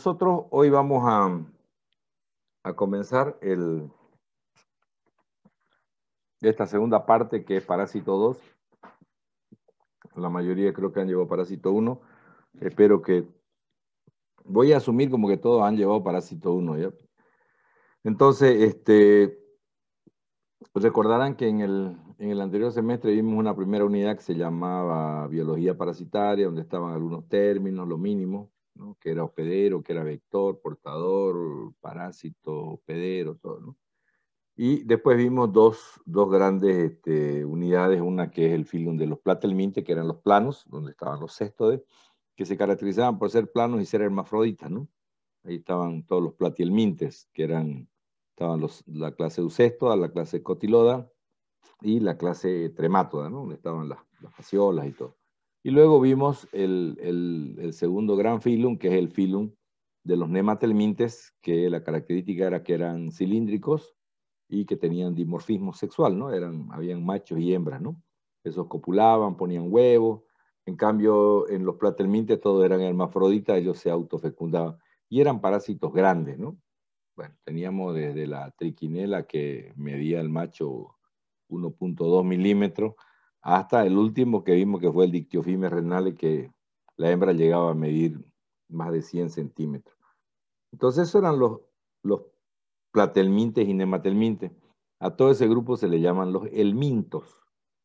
nosotros hoy vamos a, a comenzar el, esta segunda parte que es Parásito 2. La mayoría creo que han llevado Parásito 1. Espero que... Voy a asumir como que todos han llevado Parásito 1, ¿ya? Entonces, este, recordarán que en el, en el anterior semestre vimos una primera unidad que se llamaba Biología Parasitaria, donde estaban algunos términos, lo mínimo, que era hospedero, que era vector, portador, parásito, hospedero, todo. ¿no? Y después vimos dos, dos grandes este, unidades, una que es el filum de los platelmintes, que eran los planos, donde estaban los céstodes, que se caracterizaban por ser planos y ser hermafroditas, ¿no? Ahí estaban todos los platielmintes, que eran, estaban los, la clase Eucestoda, la clase Cotiloda y la clase Trematoda, ¿no? Donde estaban las, las y todo. Y luego vimos el, el, segundo gran filum, que es el filum de los nematelmintes, que la característica era que eran cilíndricos y que tenían dimorfismo sexual, ¿no? Eran, habían machos y hembras, ¿no? Esos copulaban, ponían huevos. En cambio, en los platelmintes todos eran hermafroditas, ellos se autofecundaban y eran parásitos grandes, ¿no? Bueno, teníamos desde la triquinela que medía el macho 1.2 milímetros hasta el último que vimos que fue el dictiofime renale que la hembra llegaba a medir más de 100 centímetros. Entonces esos eran los, los platelmintes y nematelmintes. A todo ese grupo se le llaman los elmintos.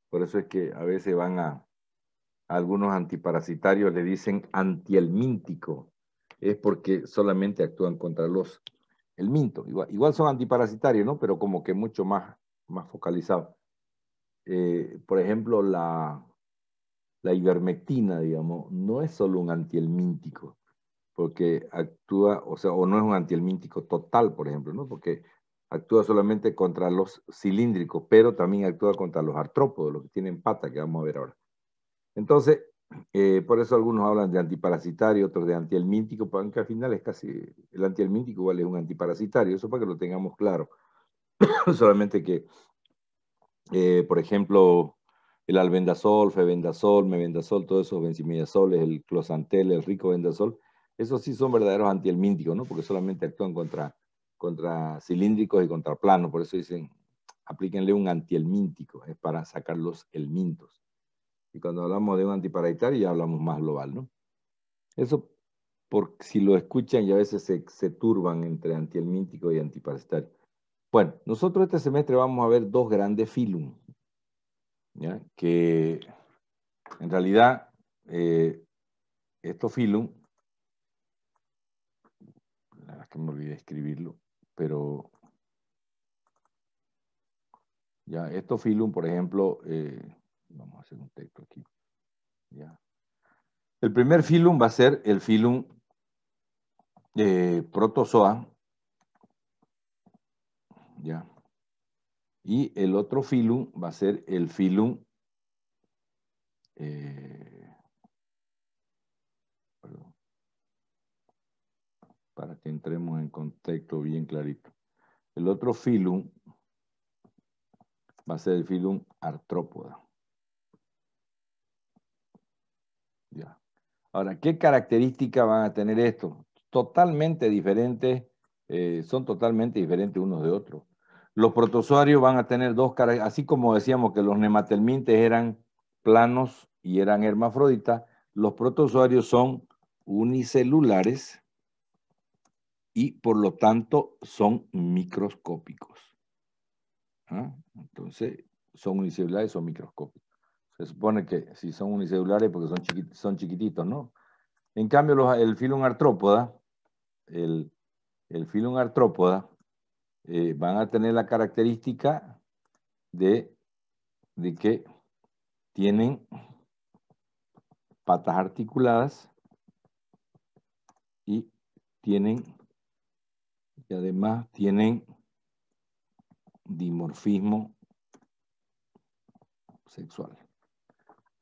Por eso es que a veces van a, algunos antiparasitarios, le dicen antielmíntico es porque solamente actúan contra los el minto. Igual, igual son antiparasitarios, ¿no? Pero como que mucho más, más focalizados. Eh, por ejemplo, la, la ivermectina, digamos, no es solo un antielmíntico, porque actúa, o sea, o no es un antielmíntico total, por ejemplo, ¿no? Porque actúa solamente contra los cilíndricos, pero también actúa contra los artrópodos, los que tienen pata, que vamos a ver ahora. Entonces, eh, por eso algunos hablan de antiparasitario, otros de antielmíntico, aunque al final es casi, el antielmíntico igual es un antiparasitario, eso para que lo tengamos claro. Solamente que, eh, por ejemplo, el albendazol, febendazol, mebendazol, todos esos benzimidazoles, el closantel, el rico bendazol, esos sí son verdaderos antielmínticos, ¿no? Porque solamente actúan contra, contra cilíndricos y contra planos, por eso dicen, aplíquenle un antielmíntico, es para sacar los elmintos. Y cuando hablamos de un antiparasitario ya hablamos más global, ¿no? Eso, por, si lo escuchan, y a veces se, se turban entre antielmíntico y antiparasitario. Bueno, nosotros este semestre vamos a ver dos grandes filum, ¿ya? que en realidad eh, estos filum, la verdad es que me olvidé escribirlo, pero ya estos filum, por ejemplo, eh, Vamos a hacer un texto aquí. El primer filum va a ser el filum eh, protozoa. Ya. Y el otro filum va a ser el filum eh, para que entremos en contexto bien clarito. El otro filum va a ser el filum artrópoda. Ya. Ahora, ¿qué características van a tener estos? Totalmente diferentes, eh, son totalmente diferentes unos de otros. Los protozoarios van a tener dos características, así como decíamos que los nematelmintes eran planos y eran hermafroditas, los protozoarios son unicelulares y por lo tanto son microscópicos. ¿Ah? Entonces, son unicelulares, son microscópicos. Se supone que si son unicelulares porque son, son chiquititos, ¿no? En cambio, los, el filum artrópoda, el filum artrópoda, eh, van a tener la característica de, de que tienen patas articuladas y tienen, y además tienen dimorfismo sexual.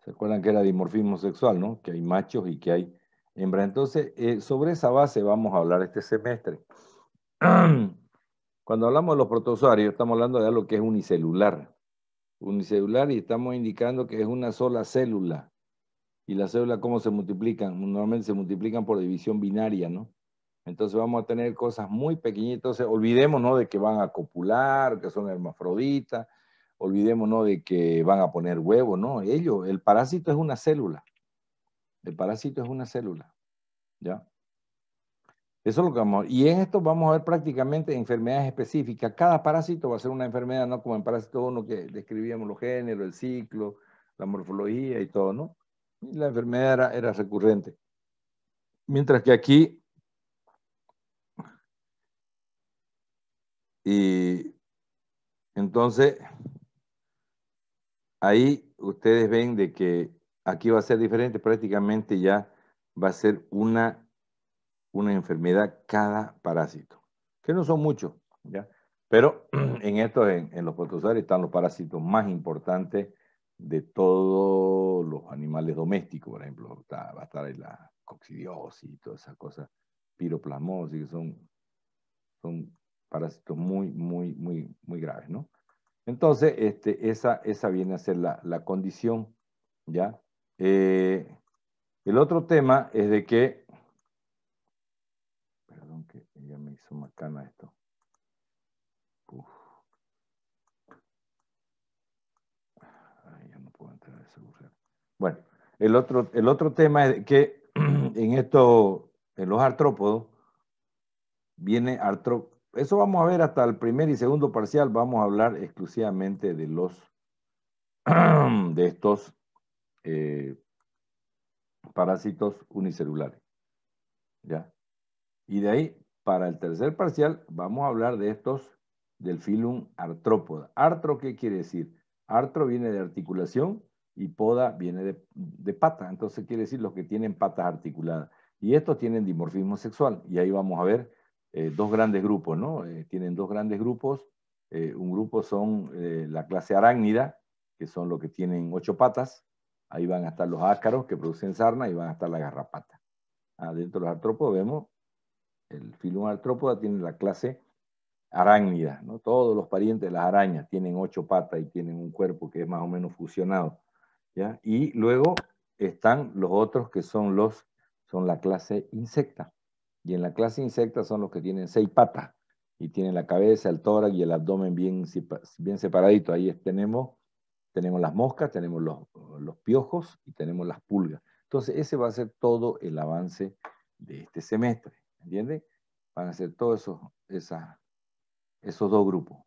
¿Se acuerdan que era dimorfismo sexual, no? Que hay machos y que hay hembras. Entonces, eh, sobre esa base vamos a hablar este semestre. Cuando hablamos de los protozoarios, estamos hablando de algo que es unicelular. Unicelular y estamos indicando que es una sola célula. ¿Y las células cómo se multiplican? Normalmente se multiplican por división binaria, ¿no? Entonces vamos a tener cosas muy pequeñitas. olvidémonos de que van a copular, que son hermafroditas, olvidémonos de que van a poner huevos, ¿no? Ellos, el parásito es una célula. El parásito es una célula, ¿ya? Eso es lo que vamos a. Y en esto vamos a ver prácticamente enfermedades específicas. Cada parásito va a ser una enfermedad, no como en parásito 1 que describíamos los géneros, el ciclo, la morfología y todo, ¿no? Y la enfermedad era, era recurrente. Mientras que aquí, y entonces, ahí ustedes ven de que aquí va a ser diferente, prácticamente ya va a ser una una enfermedad cada parásito, que no son muchos, ¿ya? Pero en estos, en, los protozoarios están los parásitos más importantes de todos los animales domésticos, por ejemplo, va a estar la coccidiosis y todas esas cosas, piroplasmosis, que son, son parásitos muy, muy, muy, muy graves, ¿no? Entonces, este, esa, esa viene a ser la, la condición, ¿ya? Eh, el otro tema es de que hizo macana esto. ya no puedo entrar a ese Bueno, el otro, el otro tema es que en esto, en los artrópodos, viene artro. Eso vamos a ver hasta el primer y segundo parcial. Vamos a hablar exclusivamente de los de estos eh, parásitos unicelulares. ¿Ya? Y de ahí, para el tercer parcial, vamos a hablar de estos del filum artrópoda. Artro, ¿qué quiere decir? Artro viene de articulación y poda viene de, de pata. Entonces quiere decir los que tienen patas articuladas. Y estos tienen dimorfismo sexual. Y ahí vamos a ver eh, dos grandes grupos, ¿no? Eh, tienen dos grandes grupos. Eh, un grupo son la clase arácnida, que son los que tienen ocho patas. Ahí van a estar los ácaros que producen sarna y van a estar las garrapatas. Adentro de los artrópodos vemos el filum artrópoda tiene la clase arácnida, ¿no? Todos los parientes de las arañas tienen ocho patas y tienen un cuerpo que es más o menos fusionado, ¿ya? Y luego están los otros que son los, son la clase insecta. Y en la clase insecta son los que tienen seis patas y tienen la cabeza, el tórax y el abdomen bien, bien separaditos. Ahí tenemos, tenemos las moscas, tenemos los, los piojos y tenemos las pulgas. Entonces, ese va a ser todo el avance de este semestre. ¿Entiendes? Van a ser todos esos, esos dos grupos.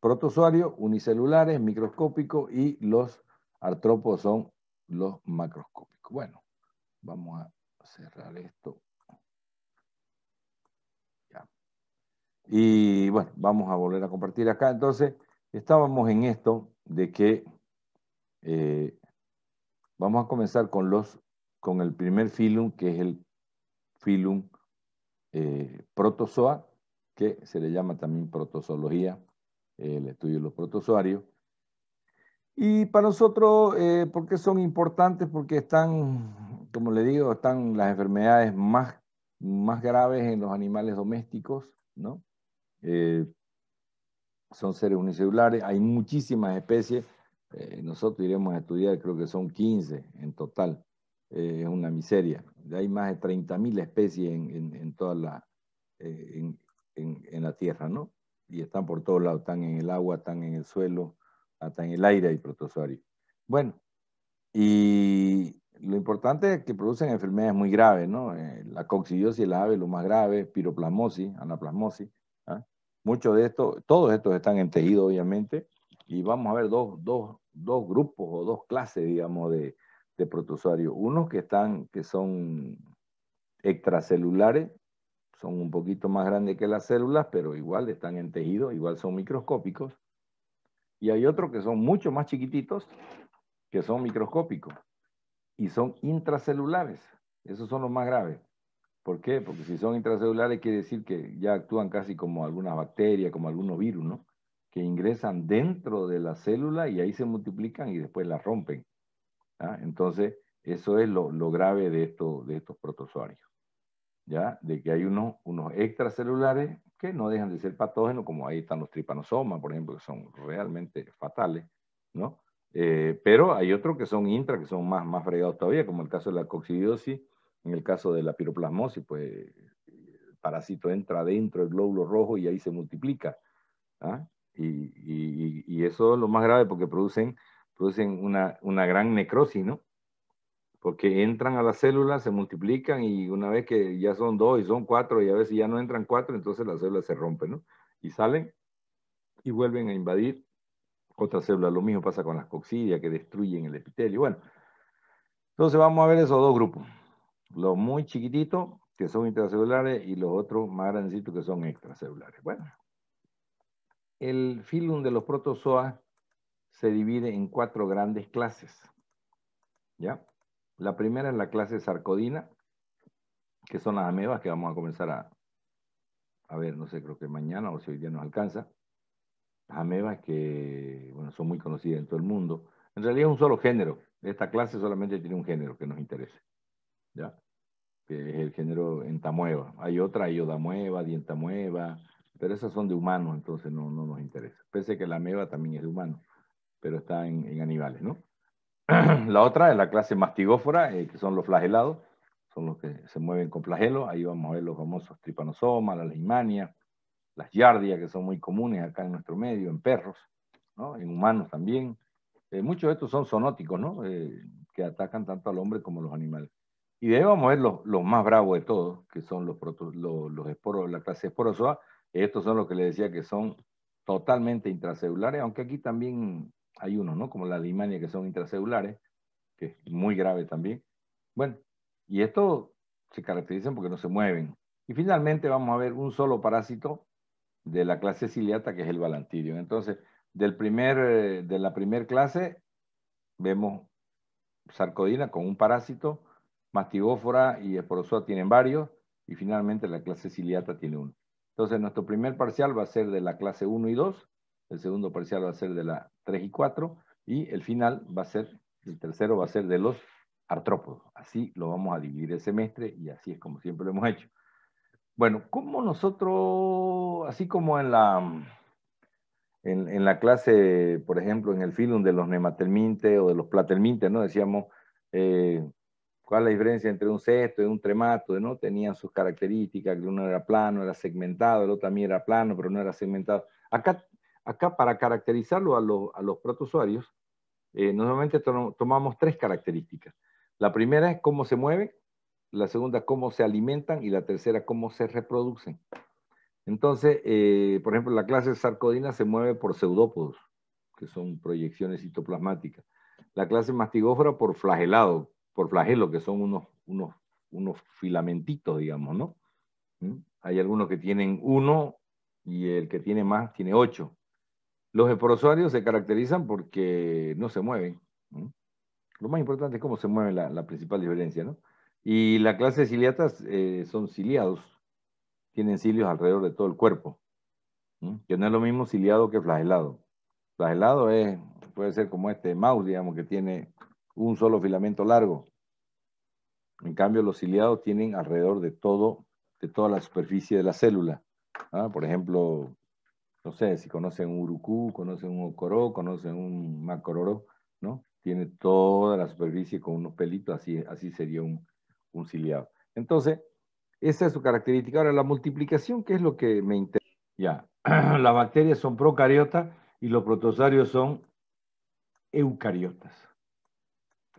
Protozoarios unicelulares, microscópicos y los artrópodos son los macroscópicos. Bueno, vamos a cerrar esto. Y bueno, vamos a volver a compartir acá. Entonces, estábamos en esto de que eh, vamos a comenzar con los con el primer filum, que es el filum eh, protozoa, que se le llama también protozoología, el estudio de los protozoarios. Y para nosotros, eh, ¿por qué son importantes? Porque están, como le digo, están las enfermedades más, más graves en los animales domésticos, ¿no? Eh, son seres unicelulares, hay muchísimas especies, nosotros iremos a estudiar, creo que son 15 en total, es una miseria hay más de 30.000 especies en, en, toda la, eh, en, la Tierra, ¿no? Y están por todos lados, están en el agua, están en el suelo, hasta en el aire hay protozoarios. Bueno, y lo importante es que producen enfermedades muy graves, ¿no? Eh, la coccidiosis de la ave, lo más grave, piroplasmosis, anaplasmosis. ¿ah? Muchos de estos, todos estos están en tejido, obviamente, y vamos a ver dos, dos, dos grupos o dos clases, digamos, de, de protozoarios. Unos que están, que son extracelulares, son un poquito más grandes que las células, pero igual están en tejido, igual son microscópicos. Y hay otros que son mucho más chiquititos, que son microscópicos. Y son intracelulares. Esos son los más graves. ¿Por qué? Porque si son intracelulares quiere decir que ya actúan casi como algunas bacterias, como algunos virus, ¿no? Que ingresan dentro de la célula y ahí se multiplican y después la rompen. Entonces, eso es lo, grave de, de estos protozoarios. ¿ya? De que hay unos, unos extracelulares que no dejan de ser patógenos, como ahí están los tripanosomas, por ejemplo, que son realmente fatales, ¿no? Eh, pero hay otros que son intra, que son más, más fregados todavía, como el caso de la coccidiosis, en el caso de la piroplasmosis, pues parásito entra dentro del glóbulo rojo y ahí se multiplica. ¿ah? Y, eso es lo más grave porque producen, producen una, una gran necrosis, ¿no? porque entran a las células, se multiplican y una vez que ya son dos y son cuatro y a veces ya no entran cuatro, entonces las células se rompen, ¿no? Y salen y vuelven a invadir otras células. Lo mismo pasa con las coxidias que destruyen el epitelio. Bueno, entonces vamos a ver esos dos grupos. Los muy chiquititos, que son intracelulares, y los otros más grandecitos, que son extracelulares. Bueno, el filum de los protozoas se divide en cuatro grandes clases. ¿Ya? La primera es la clase sarcodina, que son las amebas que vamos a comenzar a, a ver, no sé, creo que mañana o si hoy día nos alcanza. Las amebas que, bueno, son muy conocidas en todo el mundo. En realidad es un solo género. Esta clase solamente tiene un género que nos interese. ¿Ya? Que es el género entamueva. Hay otra, iodamueva, dientamueva, pero esas son de humanos, entonces no, no nos interesa. Pese que la ameba también es de humanos, pero está en, en animales, ¿no? La otra es la clase mastigófora, eh, que son los flagelados, son los que se mueven con flagelo. Ahí vamos a ver los famosos tripanosomas, la leishmania, las yardias, que son muy comunes acá en nuestro medio, en perros, ¿no? en humanos también. Eh, muchos de estos son zoonóticos, ¿no? Eh, que atacan tanto al hombre como a los animales. Y de ahí vamos a ver los, los más bravos de todos, que son los, los, los esporos, la clase esporozoa. Estos son los que les decía que son totalmente intracelulares, aunque aquí también hay unos, ¿no? Como la limania que son intracelulares, que es muy grave también. Bueno, y estos se caracterizan porque no se mueven. Y finalmente vamos a ver un solo parásito de la clase ciliata, que es el balantidio. Entonces, del primer, eh, de la primera clase vemos sarcodina con un parásito, mastigófora y esporozoa tienen varios, y finalmente la clase ciliata tiene uno. Entonces, nuestro primer parcial va a ser de la clase 1 y 2, el segundo parcial va a ser de la 3 y 4, y el final va a ser, el tercero va a ser de los artrópodos. Así lo vamos a dividir el semestre y así es como siempre lo hemos hecho. Bueno, como nosotros, así como en la, en, la clase, por ejemplo, en el filum de los nematelmintes o de los platelmintes, ¿no? Decíamos, eh, ¿cuál es la diferencia entre un cesto y un tremato? ¿no? Tenían sus características, que uno era plano, era segmentado, el otro también era plano, pero no era segmentado. Acá Acá, para caracterizarlo a, los protozoarios, eh, normalmente tomamos tres características. La primera es cómo se mueven, la segunda cómo se alimentan y la tercera cómo se reproducen. Entonces, eh, por ejemplo, la clase sarcodina se mueve por pseudópodos, que son proyecciones citoplasmáticas. La clase mastigófora por flagelado, por flagelo, que son unos, unos, unos filamentitos, digamos, ¿no? ¿Mm? Hay algunos que tienen uno y el que tiene más tiene ocho. Los esporozoarios se caracterizan porque no se mueven. Lo más importante es cómo se mueve la, principal diferencia. ¿no? Y la clase de ciliatas eh, son ciliados. Tienen cilios alrededor de todo el cuerpo. Que no es lo mismo ciliado que flagelado. Flagelado es, puede ser como este mouse, digamos, que tiene un solo filamento largo. En cambio, los ciliados tienen alrededor de todo, de toda la superficie de la célula. ¿ah? Por ejemplo, no sé, si conocen un urucú, conocen un ocoró, conocen un macororo, ¿no? Tiene toda la superficie con unos pelitos, así, así sería un, un ciliado. Entonces, esa es su característica. Ahora, la multiplicación, ¿qué es lo que me interesa? Ya, las bacterias son procariotas y los protozoarios son eucariotas.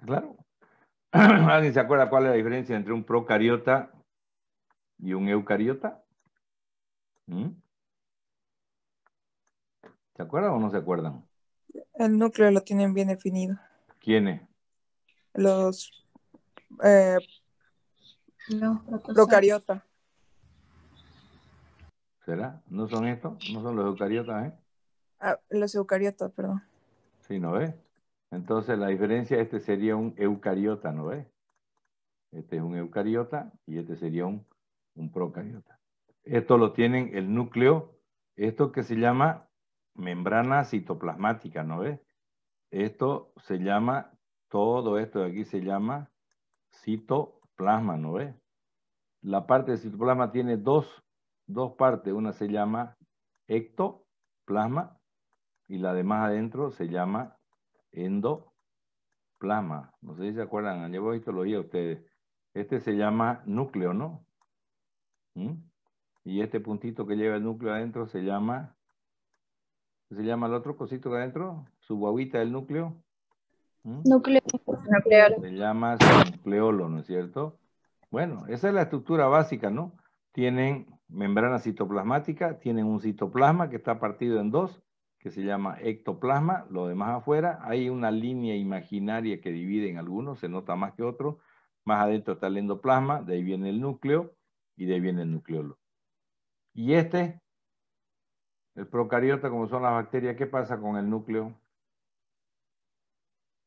¿Claro? ¿Alguien se acuerda cuál es la diferencia entre un procariota y un eucariota? ¿Mm? ¿Se acuerdan o no se acuerdan? El núcleo lo tienen bien definido. ¿Quiénes? Los eh, procariota. ¿Será? ¿No son estos? ¿No son los eucariotas, eh? Ah, los eucariotas, perdón. Sí, ¿no ves? Entonces la diferencia, este sería un eucariota, ¿no ves? Este es un eucariota y este sería un, un procariota. Esto lo tienen el núcleo, esto que se llama membrana citoplasmática, ¿no ves? Esto se llama, todo esto de aquí se llama citoplasma, ¿no ves? La parte del citoplasma tiene dos, dos partes, una se llama ectoplasma y la de más adentro se llama endoplasma. No sé si se acuerdan, llevo histología ustedes. Este se llama núcleo, ¿no? ¿Mm? Y este puntito que lleva el núcleo adentro se llama, ¿se llama el otro cosito que adentro? Su guaguita del núcleo. ¿Mm? Núcleo. Nucleolo. Se llama nucleolo, ¿no es cierto? Bueno, esa es la estructura básica, ¿no? Tienen membrana citoplasmática, tienen un citoplasma que está partido en dos, que se llama ectoplasma, lo demás afuera. Hay una línea imaginaria que divide en algunos, se nota más que otros. Más adentro está el endoplasma, de ahí viene el núcleo y de ahí viene el nucleolo. Y este, el procariota, como son las bacterias, ¿qué pasa con el núcleo?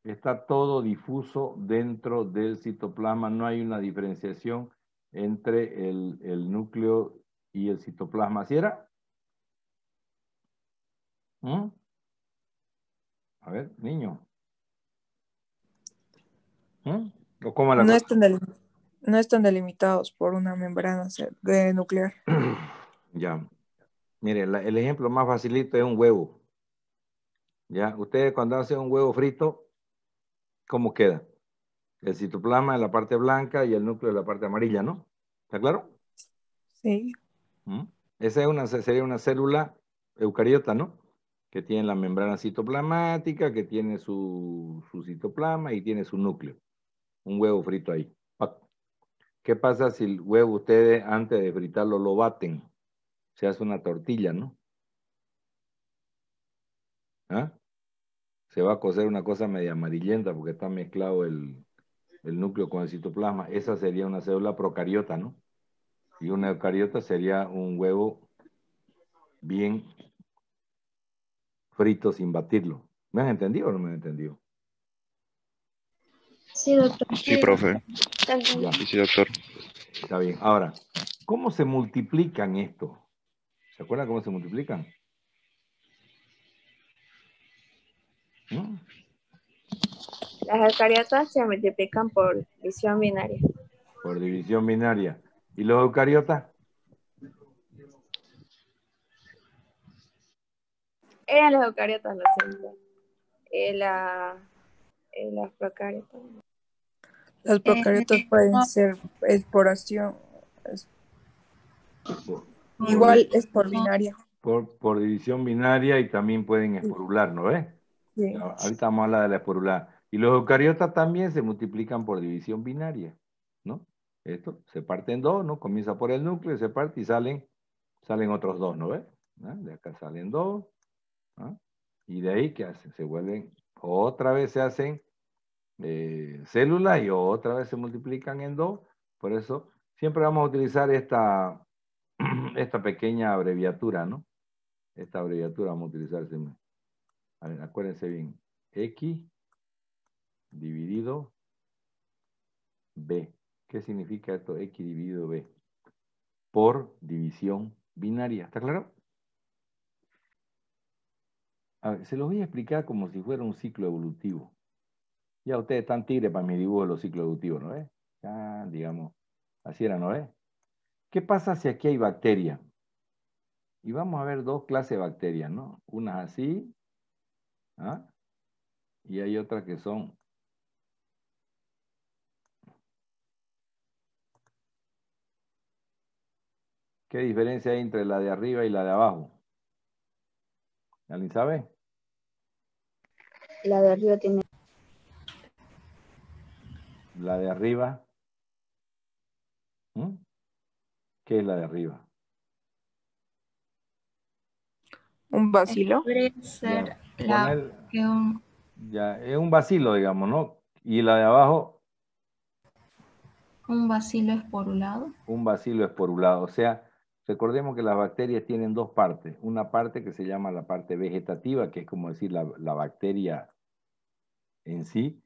Está todo difuso dentro del citoplasma, no hay una diferenciación entre el, el núcleo y el citoplasma. ¿Así era? ¿Mm? A ver, niño. ¿Mm? ¿O cómo la No están, no están delimitados por una membrana nuclear. Ya. Mire, la- el ejemplo más facilito es un huevo. Ya, ustedes cuando hacen un huevo frito, ¿cómo queda? El citoplasma en la parte blanca y el núcleo en la parte amarilla, ¿no? ¿Está claro? Sí. ¿Mm? Esa es una, sería una célula eucariota, ¿no? Que tiene la membrana citoplasmática, que tiene su, su citoplasma y tiene su núcleo. Un huevo frito ahí. ¿Qué pasa si el huevo ustedes antes de fritarlo lo baten? Se hace una tortilla, ¿no? ¿Ah? Se va a cocer una cosa media amarillenta porque está mezclado el, el núcleo con el citoplasma. Esa sería una célula procariota, ¿no? Y una eucariota sería un huevo bien frito sin batirlo. ¿Me han entendido o no me han entendido? Sí, doctor. Sí, profe. Sí, sí, doctor. está bien. Ahora, ¿cómo se multiplican estos? ¿Se acuerdan cómo se multiplican? Las eucariotas se multiplican por visión binaria. Por división binaria. ¿Y los eucariotas? Eran las eucariotas las células. Eh, la, eh, las procariotas. Las procariotas pueden ser esporación. es- Por, igual es por binaria. por, por división binaria y también pueden esporular, ¿no ves? Sí. Ah, Ahorita vamos a hablar de la esporulada. Y los eucariotas también se multiplican por división binaria, ¿no? Esto se parte en dos, ¿no? Comienza por el núcleo, se parte y salen, salen otros dos, ¿no ves? ¿Ah? De acá salen dos. ¿ah? Y de ahí, ¿qué hacen? Se vuelven, otra vez se hacen eh, células y otra vez se multiplican en dos. Por eso, siempre vamos a utilizar esta, esta pequeña abreviatura, ¿no? Esta abreviatura vamos a utilizar. A ver, acuérdense bien. X dividido B. ¿Qué significa esto? X dividido B. Por división binaria. ¿Está claro? A ver, se los voy a explicar como si fuera un ciclo evolutivo. Ya ustedes están tigres para mi dibujo de los ciclos evolutivos, ¿no ves? Ya, digamos, así era, ¿no ves? ¿Qué pasa si aquí hay bacterias? Y vamos a ver dos clases de bacterias, ¿no? Unas así, ¿ah? Y hay otras que son ¿Qué diferencia hay entre la de arriba y la de abajo? ¿Alguien sabe? La de arriba tiene La de arriba. ¿Mm? ¿Qué es la de arriba? Un vacilo. Ser la Poner- que un, ya, es un vacilo, digamos, ¿no? Y la de abajo, un vacilo esporulado. un vacilo esporulado. O sea, recordemos que las bacterias tienen dos partes. Una parte que se llama la parte vegetativa, que es como decir la, la bacteria en sí,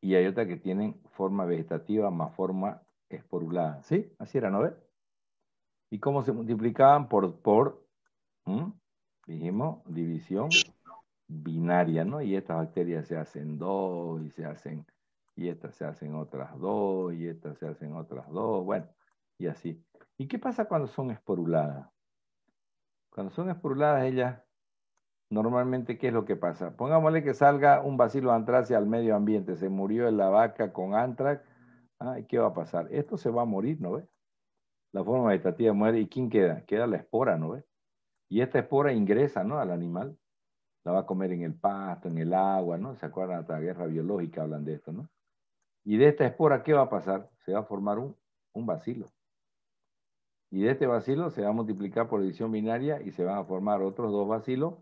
y hay otra que tienen forma vegetativa más forma esporulada. ¿Sí? Así era, ¿no ves? ¿Y cómo se multiplicaban? Por, por dijimos, división binaria, ¿no? Y estas bacterias se hacen dos y se hacen, y estas se hacen otras dos, y estas se hacen otras dos, bueno, y así. ¿Y qué pasa cuando son esporuladas? Cuando son esporuladas, ellas, normalmente, ¿qué es lo que pasa? Pongámosle que salga un bacilo de al medio ambiente, se murió la vaca con antrax, ¿ah? ¿y qué va a pasar? Esto se va a morir, ¿no ves? La forma vegetativa muere. ¿Y quién queda? Queda la espora, ¿no ves? Y esta espora ingresa, ¿no? Al animal. La va a comer en el pasto, en el agua, ¿no? ¿Se acuerdan? Hasta la guerra biológica hablan de esto, ¿no? Y de esta espora, ¿qué va a pasar? Se va a formar un, un bacilo. Y de este bacilo se va a multiplicar por división binaria y se van a formar otros dos bacilos.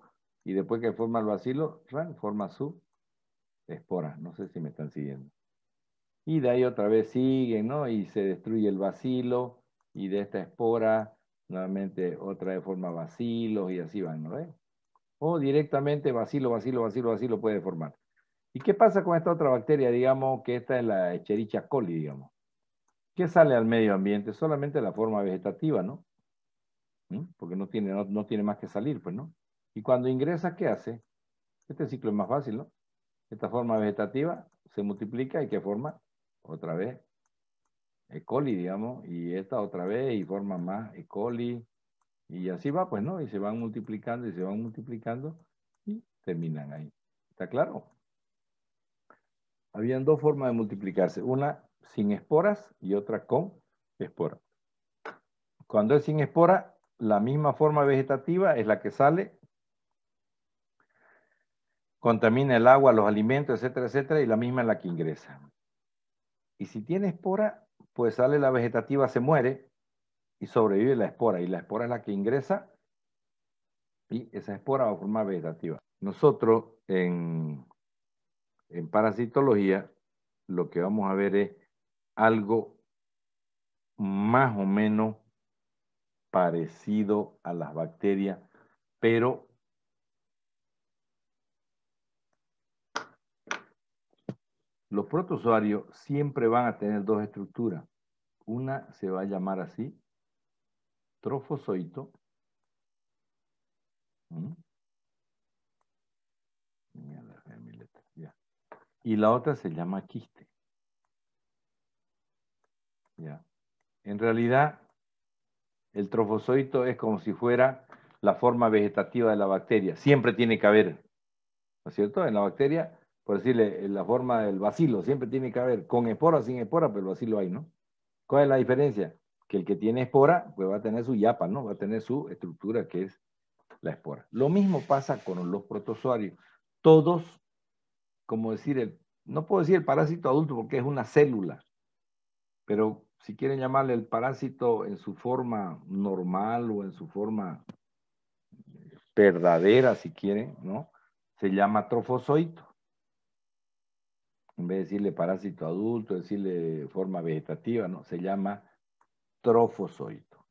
Y después que forma el bacilo, ran, forma su espora. No sé si me están siguiendo. Y de ahí otra vez sigue, ¿no? Y se destruye el bacilo. Y de esta espora, nuevamente otra vez forma bacilos y así van, ¿no ves? O directamente bacilo, bacilo, bacilo, bacilo puede formar. ¿Y qué pasa con esta otra bacteria? Digamos que esta es la Echerichia coli, digamos. ¿Qué sale al medio ambiente? Solamente la forma vegetativa, ¿no? ¿Mm? Porque no tiene, no, no tiene más que salir, pues, ¿no? Y cuando ingresa, ¿qué hace? Este ciclo es más fácil, ¿no? Esta forma vegetativa se multiplica y ¿qué forma? Otra vez E. coli, digamos, y esta otra vez y forma más E. coli, y así va, pues, ¿no? Y se van multiplicando y se van multiplicando y terminan ahí. ¿Está claro? Habían dos formas de multiplicarse, una sin esporas y otra con espora. Cuando es sin espora, la misma forma vegetativa es la que sale, contamina el agua, los alimentos, etcétera, etcétera, y la misma es la que ingresa. Y si tiene espora, pues sale la vegetativa, se muere y sobrevive la espora. Y la espora es la que ingresa y esa espora va a formar vegetativa. Nosotros en, en parasitología lo que vamos a ver es algo más o menos parecido a las bacterias, pero los protozoarios siempre van a tener dos estructuras. Una se va a llamar así, trofozoito. Y la otra se llama quiste. Ya. En realidad, el trofozoito es como si fuera la forma vegetativa de la bacteria. Siempre tiene que haber, ¿no es cierto? En la bacteria, por decirle, en la forma del bacilo, siempre tiene que haber, con espora o sin espora, pero el bacilo hay, ¿no? ¿Cuál es la diferencia? Que el que tiene espora, pues va a tener su yapa, ¿no? Va a tener su estructura que es la espora. Lo mismo pasa con los protozoarios. Todos, como decir, el, no puedo decir el parásito adulto porque es una célula, pero si quieren llamarle el parásito en su forma normal o en su forma verdadera, si quieren, ¿no? Se llama trofozoito. En vez de decirle parásito adulto, decirle forma vegetativa, ¿no? Se llama trofozoito.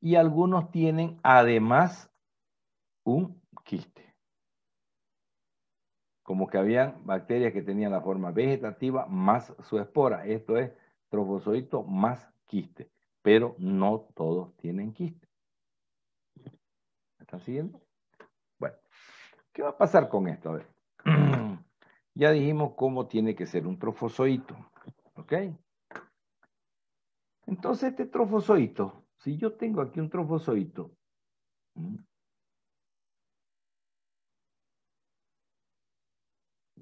Y algunos tienen además un quiste. Como que habían bacterias que tenían la forma vegetativa más su espora. Esto es trofozoito más quiste, pero no todos tienen quiste. ¿Me están siguiendo? Bueno, ¿qué va a pasar con esto? A ver. Ya dijimos cómo tiene que ser un trofozoito, ¿ok? Entonces este trofozoito, si yo tengo aquí un trofozoito,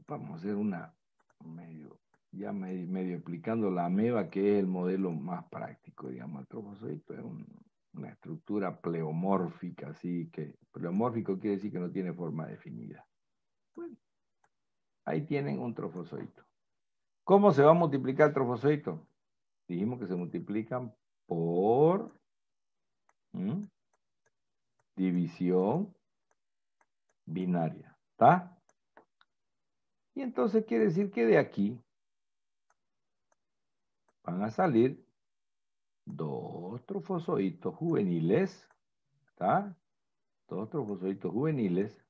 vamos a hacer una medio ya medio, explicando la ameba, que es el modelo más práctico, digamos. El trofozoito es una estructura pleomórfica, así que pleomórfico quiere decir que no tiene forma definida. Bueno, ahí tienen un trofozoito. ¿Cómo se va a multiplicar el trofozoito? Dijimos que se multiplican por división binaria. ¿Está? Y entonces quiere decir que de aquí van a salir dos trofozoitos juveniles, ¿está? Dos trofozoitos juveniles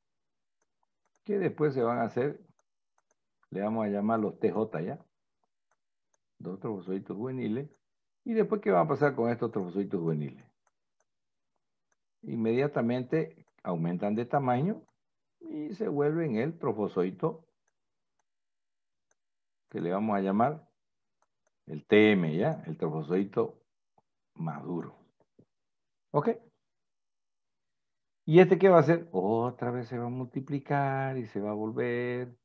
que después se van a hacer, le vamos a llamar los TJ ya, dos trofozoitos juveniles, y después ¿qué va a pasar con estos trofozoitos juveniles? Inmediatamente aumentan de tamaño y se vuelven el trofozoito que le vamos a llamar el TM, ¿ya? El trofozoito maduro. ¿Ok? ¿Y este qué va a hacer? Otra vez se va a multiplicar y se va a volver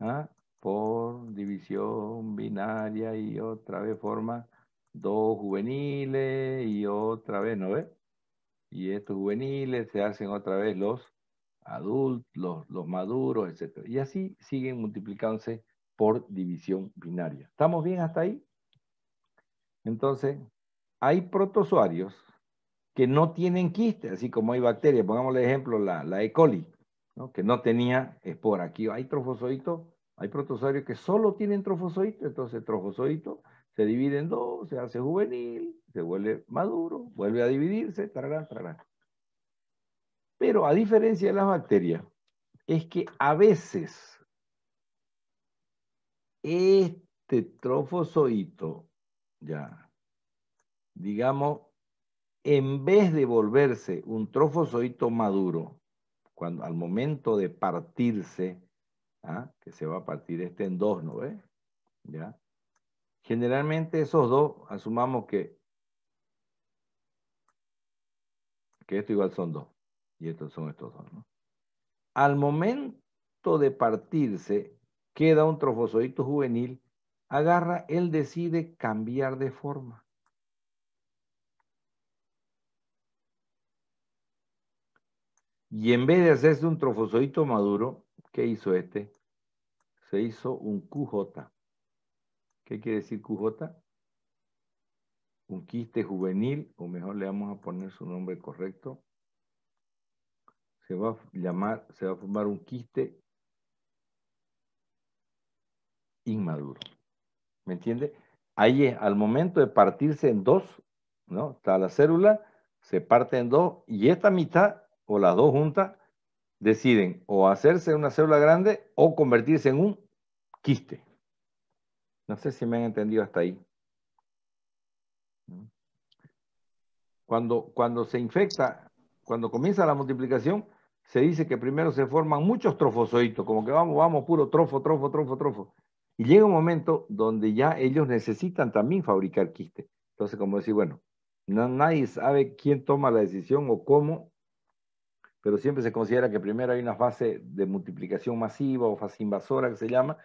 ¿ah? Por división binaria y otra vez forma dos juveniles y otra vez, ¿no ves? Y estos juveniles se hacen otra vez los adultos, los, los maduros, etc. Y así siguen multiplicándose por división binaria. ¿Estamos bien hasta ahí? Entonces, hay protozoarios que no tienen quiste, así como hay bacterias. Pongamos el ejemplo, la, la E. coli, ¿no? que no tenía espora. Aquí hay trofozoitos, hay protozoarios que solo tienen trofozoitos, entonces el trofozoito se divide en dos, se hace juvenil, se vuelve maduro, vuelve a dividirse, tararán, tararán. Pero a diferencia de las bacterias, es que a veces este trofozoito, ya, digamos, en vez de volverse un trofozoito maduro, cuando al momento de partirse, ¿ah? que se va a partir este en dos, ¿no ves? ¿Ya? Generalmente esos dos, asumamos que, que esto igual son dos, y estos son estos dos, ¿no? Al momento de partirse, queda un trofozoito juvenil, agarra, él decide cambiar de forma. Y en vez de hacerse un trofozoito maduro, ¿qué hizo este? Se hizo un QJ. ¿Qué quiere decir QJ? Un quiste juvenil, o mejor le vamos a poner su nombre correcto. Se va a llamar, se va a formar un quiste inmaduro. ¿Me entiende? Ahí es, al momento de partirse en dos, ¿no? Está la célula, se parte en dos, y esta mitad o las dos juntas deciden o hacerse una célula grande o convertirse en un quiste. No sé si me han entendido hasta ahí. Cuando, cuando se infecta, cuando comienza la multiplicación, se dice que primero se forman muchos trofozoitos, como que vamos, vamos, puro trofo, trofo, trofo, trofo. Y llega un momento donde ya ellos necesitan también fabricar quiste. Entonces, como decir, bueno, nadie sabe quién toma la decisión o cómo pero siempre se considera que primero hay una fase de multiplicación masiva o fase invasora que se llama,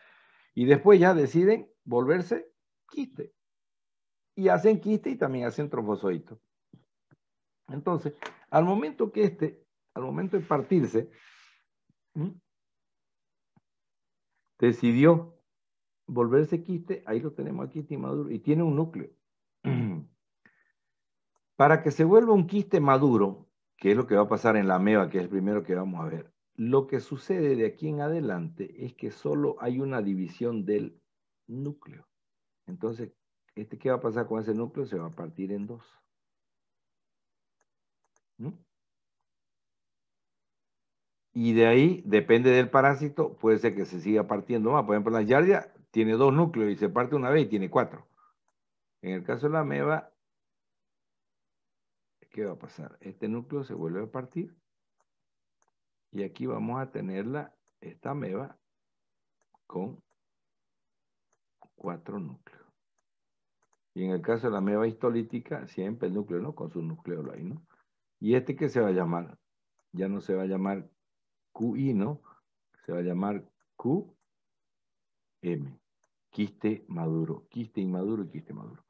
y después ya deciden volverse quiste. Y hacen quiste y también hacen trofozoito. Entonces, al momento que este, al momento de partirse, decidió volverse quiste, ahí lo tenemos aquí, quiste maduro, y tiene un núcleo. Para que se vuelva un quiste maduro, ¿Qué es lo que va a pasar en la ameba, que es el primero que vamos a ver. Lo que sucede de aquí en adelante es que solo hay una división del núcleo. Entonces, este, ¿qué va a pasar con ese núcleo? Se va a partir en dos. ¿Mm? Y de ahí, depende del parásito, puede ser que se siga partiendo más. Por ejemplo, la yardia tiene dos núcleos y se parte una vez y tiene cuatro. En el caso de la ameba, ¿qué va a pasar? Este núcleo se vuelve a partir y aquí vamos a tenerla, esta ameba, con cuatro núcleos. Y en el caso de la ameba histolítica, siempre el núcleo, ¿no? Con su núcleo ahí, ¿no? Y este que se va a llamar, ya no se va a llamar QI, ¿no? Se va a llamar QM. Quiste maduro, quiste inmaduro y quiste maduro.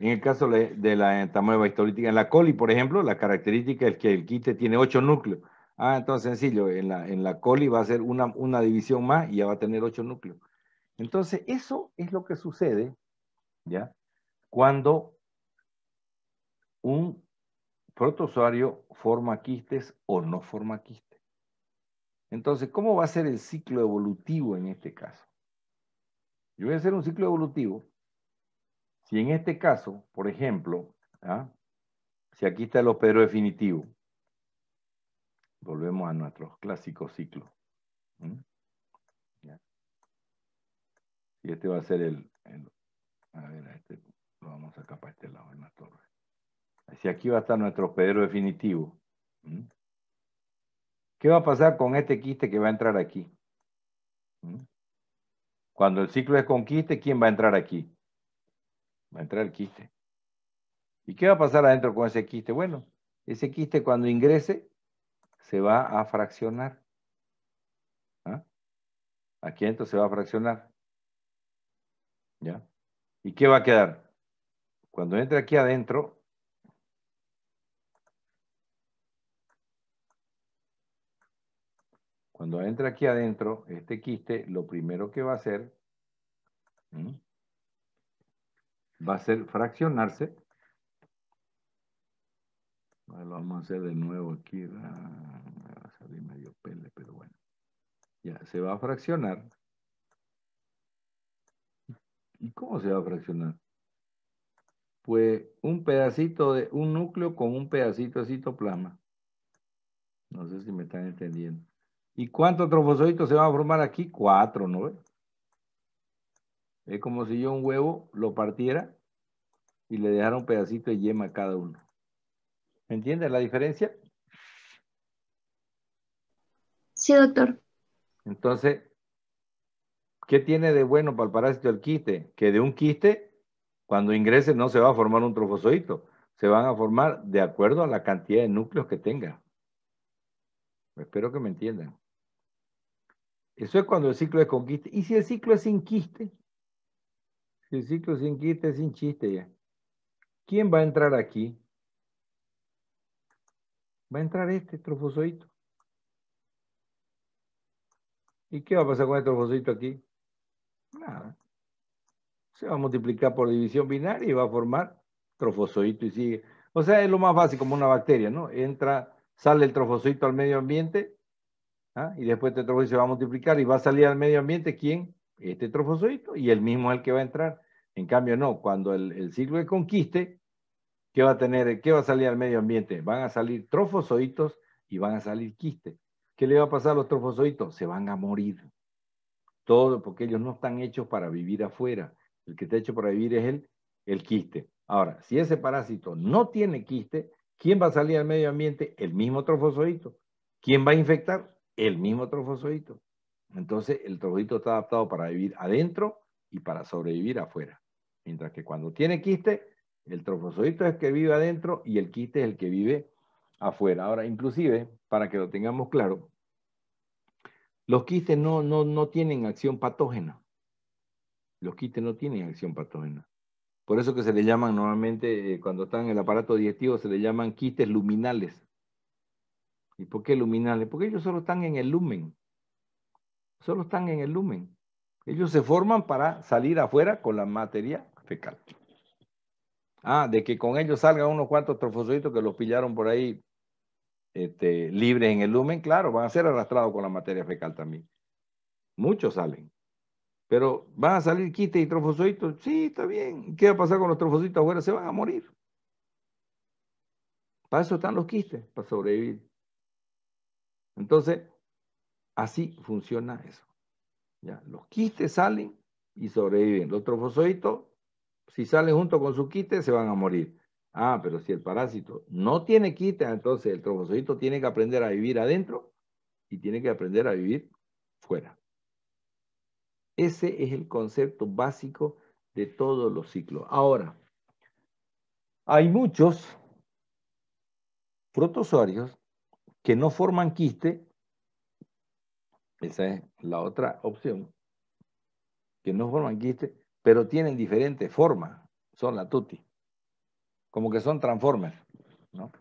En el caso de la entamoeba histolítica, en la coli, por ejemplo, la característica es que el quiste tiene ocho núcleos. Ah, entonces sencillo, en la, en la coli va a ser una, una división más y ya va a tener ocho núcleos. Entonces, eso es lo que sucede, ¿ya? Cuando un protozoario forma quistes o no forma quistes. Entonces, ¿cómo va a ser el ciclo evolutivo en este caso? Yo voy a hacer un ciclo evolutivo si en este caso, por ejemplo, ¿ah? si aquí está el hospedero definitivo, volvemos a nuestros clásicos ciclos. Y este va a ser el, a ver, este lo vamos a sacar para este lado, en la torre. Si aquí va a estar nuestro hospedero definitivo, ¿qué va a pasar con este quiste que va a entrar aquí? Cuando el ciclo es con quiste, ¿quién va a entrar aquí? Va a entrar el quiste. ¿Y qué va a pasar adentro con ese quiste? Bueno, ese quiste cuando ingrese se va a fraccionar. ¿Ah? Aquí adentro se va a fraccionar. ¿Ya? ¿Y qué va a quedar? Cuando entre aquí adentro, cuando entre aquí adentro, este quiste, lo primero que va a hacer va a ser fraccionarse. Lo vamos a hacer de nuevo aquí. Va a salir medio pele, pero bueno. Ya, se va a fraccionar. ¿Y cómo se va a fraccionar? Pues un pedacito de, un núcleo con un pedacito de citoplasma. No sé si me están entendiendo. ¿Y cuántos trofozoitos se van a formar aquí? Cuatro, ¿no? Es como si yo un huevo lo partiera y le dejara un pedacito de yema a cada uno. ¿Me entiendes la diferencia? Sí, doctor. Entonces, ¿qué tiene de bueno para el parásito del quiste? Que de un quiste, cuando ingrese, no se va a formar un trofozoito. Se van a formar de acuerdo a la cantidad de núcleos que tenga. Espero que me entiendan. Eso es cuando el ciclo es con quiste. ¿Y si el ciclo es sin quiste? Si el ciclo es sin quiste, es sin chiste ya. ¿Quién va a entrar aquí? Va a entrar este trofozoito. ¿Y qué va a pasar con este trofocito aquí? Nada. Se va a multiplicar por división binaria y va a formar trofozoito y sigue. O sea, es lo más fácil como una bacteria, ¿no? Entra, sale el trofozoito al medio ambiente ¿ah? y después este trofozoito se va a multiplicar y va a salir al medio ambiente, ¿quién? Este trofozoito y el mismo es el que va a entrar. En cambio, no, cuando el, el ciclo de conquiste, ¿qué va a tener? ¿Qué va a salir al medio ambiente? Van a salir trofozoitos y van a salir quistes. ¿Qué le va a pasar a los trofozoitos? Se van a morir. Todo, porque ellos no están hechos para vivir afuera. El que está hecho para vivir es el, el quiste. Ahora, si ese parásito no tiene quiste, ¿quién va a salir al medio ambiente? El mismo trofozoito. ¿Quién va a infectar? El mismo trofozoito. Entonces, el trofozoito está adaptado para vivir adentro y para sobrevivir afuera. Mientras que cuando tiene quiste, el trofozoito es el que vive adentro y el quiste es el que vive afuera. Ahora, inclusive, para que lo tengamos claro, los quistes no, no, no tienen acción patógena. Los quistes no tienen acción patógena. Por eso que se le llaman normalmente, eh, cuando están en el aparato digestivo, se le llaman quistes luminales. ¿Y por qué luminales? Porque ellos solo están en el lumen. Solo están en el lumen. Ellos se forman para salir afuera con la materia fecal. Ah, de que con ellos salgan unos cuantos trofozoitos que los pillaron por ahí este, libres en el lumen, claro, van a ser arrastrados con la materia fecal también. Muchos salen. Pero van a salir quistes y trofozoitos. Sí, está bien. ¿Qué va a pasar con los trofocitos afuera? Se van a morir. Para eso están los quistes, para sobrevivir. Entonces, así funciona eso. Ya, los quistes salen y sobreviven. Los trofozoitos, si salen junto con su quiste, se van a morir. Ah, pero si el parásito no tiene quite, entonces el trofozoito tiene que aprender a vivir adentro y tiene que aprender a vivir fuera. Ese es el concepto básico de todos los ciclos. Ahora, hay muchos protozoarios que no forman quiste, esa es la otra opción, que no forman quiste, pero tienen diferentes formas, son la tuti como que son transformers, ¿no?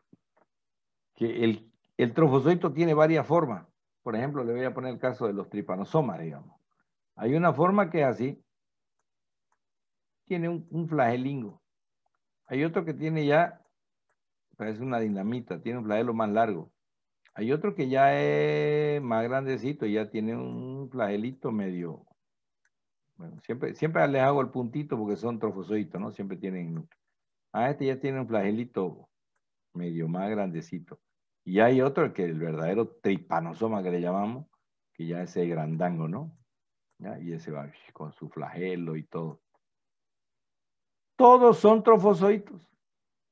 Que el, el trofozoito tiene varias formas. Por ejemplo, le voy a poner el caso de los tripanosomas, digamos. Hay una forma que es así, tiene un, un flagelingo. Hay otro que tiene ya, parece una dinamita, tiene un flagelo más largo. Hay otro que ya es más grandecito, ya tiene un flagelito medio. Bueno, siempre, siempre les hago el puntito porque son trofozoitos, ¿no? Siempre tienen Ah, este ya tiene un flagelito medio más grandecito. Y hay otro que el verdadero tripanosoma que le llamamos, que ya es el grandango, ¿no? Y ese va con su flagelo y todo. Todos son trofozoitos,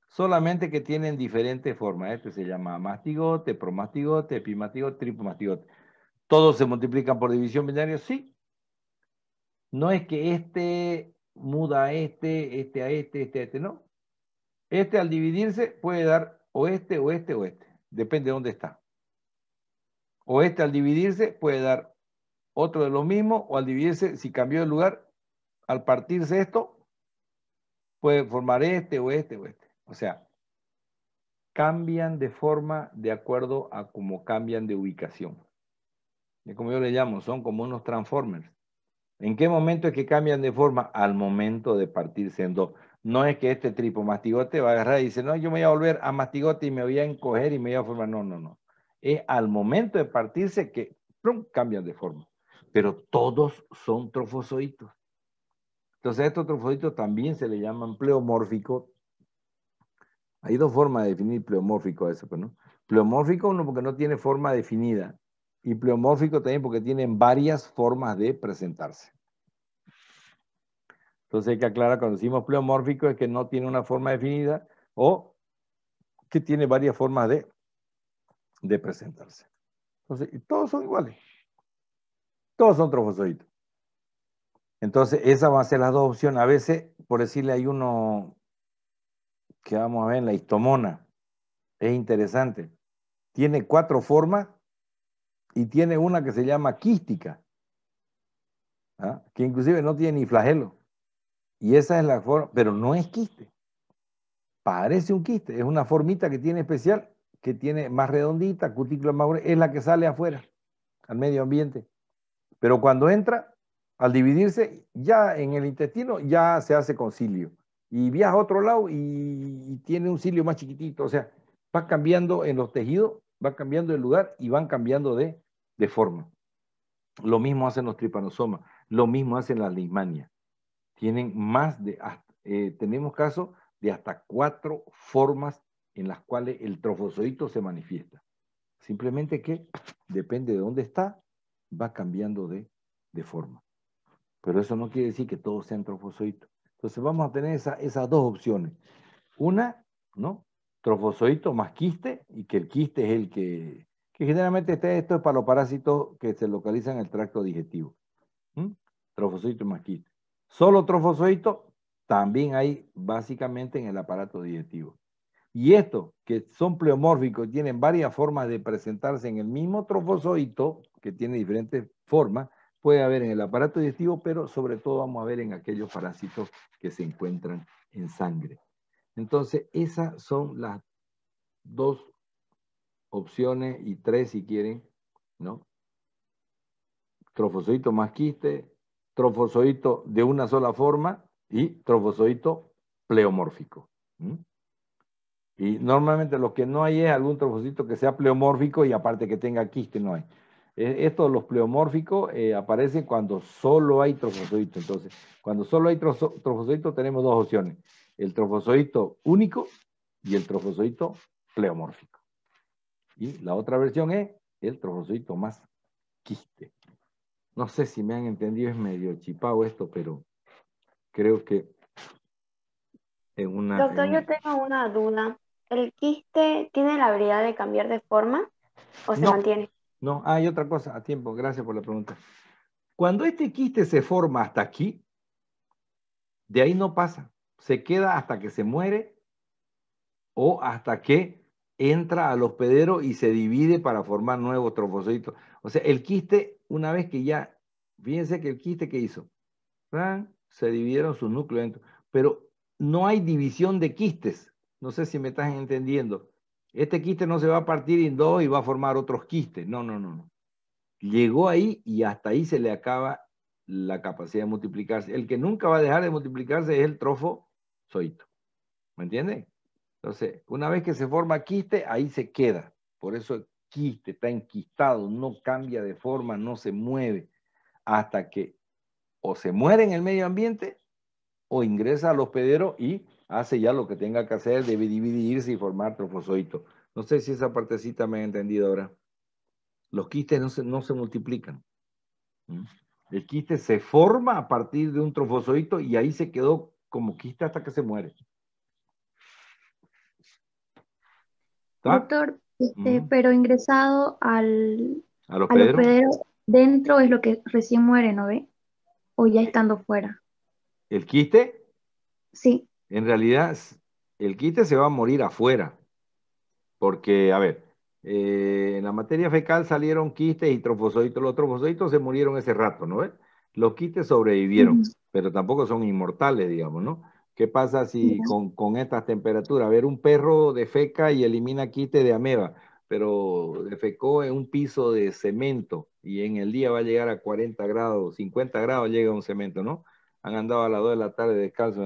solamente que tienen diferentes formas. Este se llama mastigote, promastigote, epimastigote, tripomastigote. ¿Todos se multiplican por división binaria? Sí. No es que este muda a este, este a este, este a este, no. Este al dividirse puede dar o este, o este, o este. Depende de dónde está. O este al dividirse puede dar otro de lo mismo, o al dividirse, si cambió de lugar, al partirse esto, puede formar este o este o este. O sea, cambian de forma de acuerdo a cómo cambian de ubicación. Y como yo le llamo, son como unos transformers. ¿En qué momento es que cambian de forma? Al momento de partirse en dos. No es que este tripomastigote va a agarrar y dice, no, yo me voy a volver a mastigote y me voy a encoger y me voy a formar. No, no, no. Es al momento de partirse que cambian de forma. Pero todos son trofozoitos. Entonces a estos trofoditos también se le llaman pleomórficos. Hay dos formas de definir pleomórfico a eso, pues, ¿no? Pleomórfico uno porque no tiene forma definida y pleomórfico también porque tienen varias formas de presentarse. Entonces hay que aclarar cuando decimos pleomórfico es que no tiene una forma definida o que tiene varias formas de, de presentarse. Entonces, todos son iguales. Todos son trofozoitos. Entonces, esa va a ser las dos opciones. A veces, por decirle, hay uno que vamos a ver en la histomona. Es interesante. Tiene cuatro formas y tiene una que se llama quística, ¿ah? que inclusive no tiene ni flagelo. Y esa es la forma, pero no es quiste. Parece un quiste, es una formita que tiene especial, que tiene más redondita, cutícula más es la que sale afuera, al medio ambiente. Pero cuando entra, al dividirse, ya en el intestino ya se hace concilio. Y viaja a otro lado y, tiene un cilio más chiquitito. O sea, va cambiando en los tejidos, va cambiando el lugar y van cambiando de, de forma. Lo mismo hacen los tripanosomas, lo mismo hacen las leishmanias. Tienen más de, eh, tenemos casos de hasta cuatro formas en las cuales el trofozoito se manifiesta. Simplemente que depende de dónde está, va cambiando de, de forma. Pero eso no quiere decir que todos sean trofozoitos. Entonces vamos a tener esas dos opciones. Una, ¿no? Trofozoito más quiste, y que el quiste es el que, que generalmente este, esto es para los parásitos que se localizan en el tracto digestivo. Trofozoito más quiste. Solo trofozoito también hay básicamente en el aparato digestivo. Y estos, que son pleomórficos, tienen varias formas de presentarse en el mismo trofozoito, que tiene diferentes formas, puede haber en el aparato digestivo, pero sobre todo vamos a ver en aquellos parásitos que se encuentran en sangre. Entonces, esas son las dos opciones y tres si quieren, ¿no? Trofozoito más quiste, trofozoito de una sola forma y trofozoito pleomórfico. Y normalmente lo que no hay es algún trofocito que sea pleomórfico y aparte que tenga quiste, no hay. E, Estos, los pleomórficos, eh, aparecen cuando solo hay trofozoito. Entonces, cuando solo hay trofozoito, tenemos dos opciones: el trofozoito único y el trofozoito pleomórfico. Y la otra versión es el trofozoito más quiste. No sé si me han entendido, es medio chipado esto, pero creo que en una. Doctor, yo tengo una duda. ¿El quiste tiene la habilidad de cambiar de forma o se No. mantiene? No, hay otra cosa, a tiempo, gracias por la pregunta. Cuando este quiste se forma hasta aquí, de ahí no pasa, se queda hasta que se muere o hasta que entra al hospedero y se divide para formar nuevos trofocitos. O sea, el quiste, una vez que ya, fíjense que el quiste que hizo, se dividieron sus núcleos dentro, pero no hay división de quistes. No sé si me estás entendiendo. Este quiste no se va a partir en dos y va a formar otros quistes. No, no, no, no. Llegó ahí y hasta ahí se le acaba la capacidad de multiplicarse. El que nunca va a dejar de multiplicarse es el trofozoito. ¿Me entienden? Entonces, una vez que se forma quiste, ahí se queda. Por eso quiste está enquistado, no cambia de forma, no se mueve, hasta que o se muere en el medio ambiente o ingresa al hospedero y hace ya lo que tenga que hacer, debe dividirse y formar trofozoito. No sé si esa partecita me ha entendido ahora. Los quistes no se, no se multiplican. El quiste se forma a partir de un trofozoito y ahí se quedó como quiste hasta que se muere. Doctor, este, pero ingresado al, hospedero, dentro es lo que recién muere, ¿no ve? O ya estando fuera. El quiste, Sí, en realidad, el quiste se va a morir afuera. Porque, a ver, eh, en la materia fecal salieron quistes y trofozoitos. Los trofozoitos se murieron ese rato, ¿no ves? Los quistes sobrevivieron, pero tampoco son inmortales, digamos, ¿no? ¿Qué pasa si con, con estas temperaturas? A ver, un perro defeca y elimina quite de ameba, pero defecó en un piso de cemento y en el día va a llegar a 40 grados, 50 grados llega un cemento, ¿no? Han andado a las 2 de la tarde descalzo,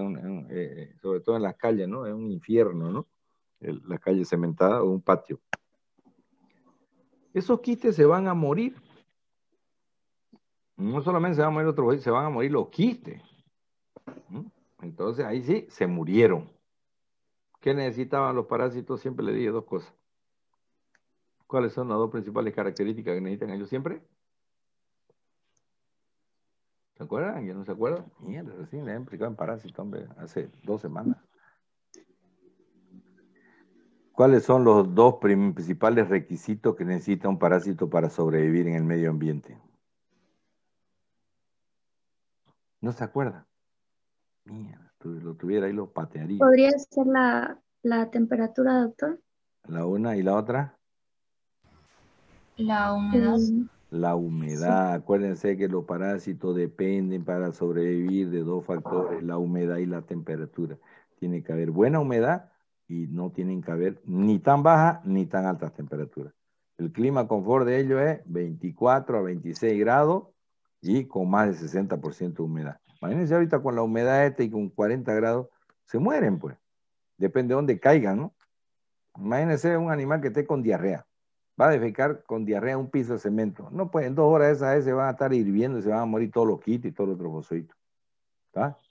eh, sobre todo en las calles, ¿no? Es un infierno, ¿no? la calle cementada o un patio. Esos quistes se van a morir. No solamente se van a morir otros, se van a morir los quistes. ¿Mm? Entonces ahí sí, se murieron. ¿Qué necesitaban los parásitos? Siempre le dije dos cosas. ¿Cuáles son las dos principales características que necesitan ellos siempre? ¿Se acuerdan? ¿Ya no se acuerdan? Mierda, recién le he explicado en parásito, hombre, hace dos semanas. ¿Cuáles son los dos principales requisitos que necesita un parásito para sobrevivir en el medio ambiente? ¿No se acuerda? Mierda, lo tuviera ahí lo patearía. ¿Podría ser la, la temperatura, doctor? La una y la otra. La humedad. La humedad. Acuérdense que los parásitos dependen para sobrevivir de dos factores, la humedad y la temperatura. Tiene que haber buena humedad y no tienen que haber ni tan baja ni tan altas temperaturas. El clima confort de ellos es 24 a 26 grados y con más de 60% de humedad. Imagínense ahorita con la humedad esta y con 40 grados, se mueren pues. Depende de dónde caigan, ¿no? Imagínense un animal que esté con diarrea. Va a defecar con diarrea un piso de cemento. No, pues en dos horas esas veces van a estar hirviendo y se van a morir todos los kits y todos los trofositos.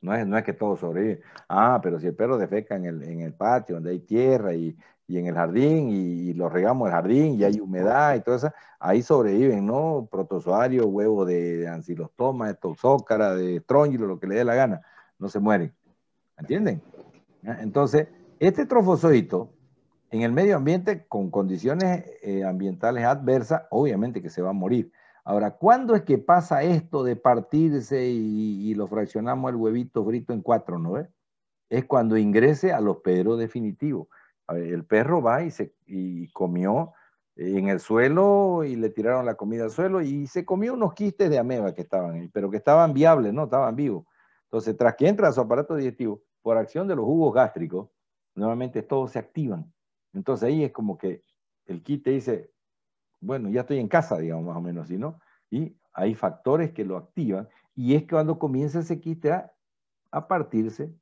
No es, no es que todo sobrevive. Ah, pero si el perro defeca en el, en el patio donde hay tierra y, y en el jardín y, lo regamos el jardín y hay humedad y todo eso, ahí sobreviven, ¿no? Protozoarios, huevo de, de ancilostoma, de toxócara, de tróngilo, lo que le dé la gana, no se mueren. ¿Entienden? Entonces, este trofozoito, en el medio ambiente, con condiciones eh, ambientales adversas, obviamente que se va a morir. Ahora, ¿cuándo es que pasa esto de partirse y, lo fraccionamos el huevito frito en cuatro, no? Es cuando ingrese al hospedero definitivo. El perro va y, se, y comió en el suelo y le tiraron la comida al suelo y se comió unos quistes de ameba que estaban ahí, pero que estaban viables, no estaban vivos. Entonces, tras que entra a su aparato digestivo, por acción de los jugos gástricos, nuevamente todos se activan. Entonces ahí es como que el quiste dice, bueno, ya estoy en casa, digamos, más o menos, ¿sí, no? Y hay factores que lo activan, y es cuando comienza ese quiste a, partirse,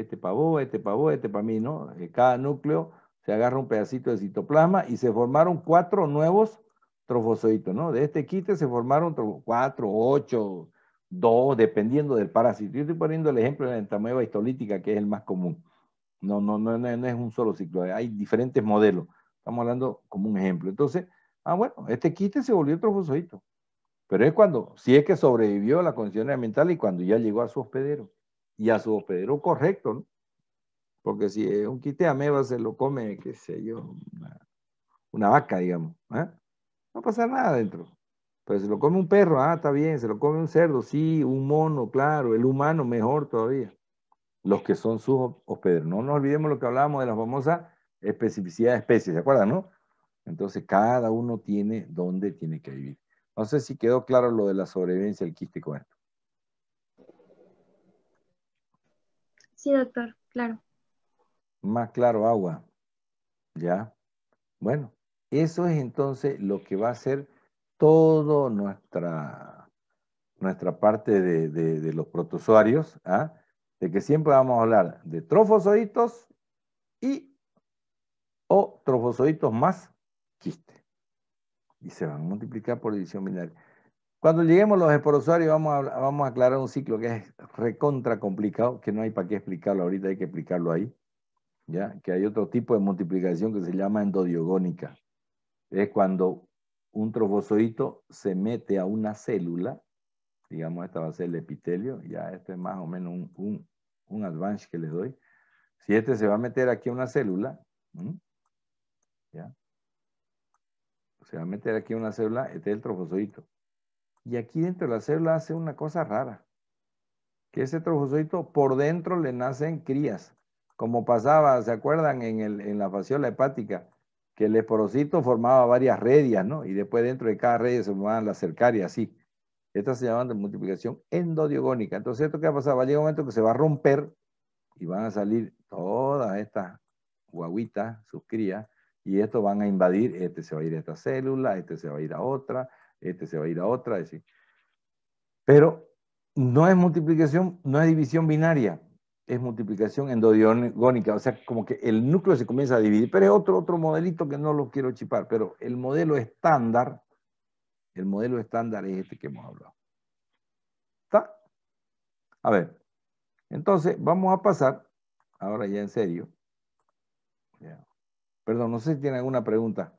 este pavó, este pavó, este para mí, ¿no? Eh, cada núcleo se agarra un pedacito de citoplasma y se formaron cuatro nuevos trofozoitos, ¿no? De este quiste se formaron cuatro, ocho, dos, dependiendo del parásito. Yo estoy poniendo el ejemplo de la entamoeba histolítica, que es el más común. No, no, no, no, es un solo ciclo, hay diferentes modelos. Estamos hablando como un ejemplo. Entonces, ah, bueno, este quiste se volvió trofozoito. Pero es cuando, si es que sobrevivió a la condición ambiental y cuando ya llegó a su hospedero. Y a su hospedero correcto, ¿no? Porque si un quiste ameba se lo come, qué sé yo, una, vaca, digamos, ¿eh? no pasa nada dentro. Pero se lo come un perro, ah, está bien, se lo come un cerdo, sí, un mono, claro, el humano mejor todavía. Los que son sus hospederos. No nos olvidemos lo que hablábamos de la famosa especificidad de especies, ¿se acuerdan, no? Entonces, cada uno tiene dónde tiene que vivir. No sé si quedó claro lo de la sobrevivencia del quiste con esto. Sí, doctor, claro. Más claro, agua. ¿Ya? Bueno, eso es entonces lo que va a ser toda nuestra, nuestra parte de, de los protozoarios, ¿ah? de que siempre vamos a hablar de trofozoitos y o trofozoitos más quiste. Y se van a multiplicar por división binaria. Cuando lleguemos a los esporozoarios vamos a, vamos a aclarar un ciclo que es recontra complicado, que no hay para qué explicarlo ahorita, hay que explicarlo ahí. ¿ya? Que hay otro tipo de multiplicación que se llama endodiogónica. Es cuando un trofozoito se mete a una célula, digamos esta va a ser el epitelio, ya este es más o menos un, un, un advance que les doy. Si este se va a meter aquí a una célula, se va a meter aquí una célula, este es el trofozoito. Y aquí dentro de la célula hace una cosa rara. Que ese trofozoito por dentro le nacen crías. Como pasaba, ¿se acuerdan en, el, en la fasciola hepática? Que el esporocito formaba varias redias, ¿no? Y después dentro de cada redia se formaban las cercarias, así. Estas se llaman de multiplicación endodiogónica. Entonces, ¿esto qué va a pasar? A un momento que se va a romper y van a salir todas estas guaguitas, sus crías, y estos van a invadir, este se va a ir a esta célula, este se va a ir a otra, este se va a ir a otra, es decir. Pero no es multiplicación, no es división binaria, es multiplicación endodiagónica, o sea, como que el núcleo se comienza a dividir, pero es otro, otro modelito que no lo quiero chipar, pero el modelo estándar, el modelo estándar es este que hemos hablado. ¿Está? A ver, entonces vamos a pasar, ahora ya en serio. Perdón, no sé si tiene alguna pregunta